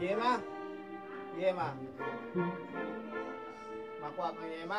Yema. Yema. Makuha kang Yema.